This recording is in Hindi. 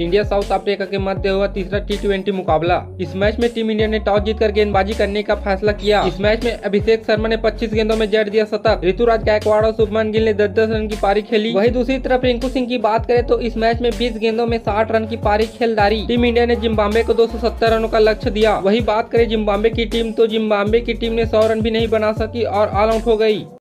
इंडिया साउथ अफ्रीका के मध्य हुआ तीसरा टी ट्वेंटी मुकाबला। इस मैच में टीम इंडिया ने टॉस जीतकर गेंदबाजी करने का फैसला किया। इस मैच में अभिषेक शर्मा ने 25 गेंदों में जड़ दिया शतक। ऋतुराज गायकवाड़ और शुभमन गिल ने दस दस रन की पारी खेली। वही दूसरी तरफ़ रिंकू सिंह की बात करें तो इस मैच में बीस गेंदों में साठ रन की पारी खेलदारी। टीम इंडिया ने जिम्बाब्वे को दो सौ सत्तर रनों का लक्ष्य दिया। वही बात करें जिम्बाब्वे की टीम तो जिम्बाब्वे की टीम ने सौ रन भी नहीं बना सकी और ऑल आउट हो गई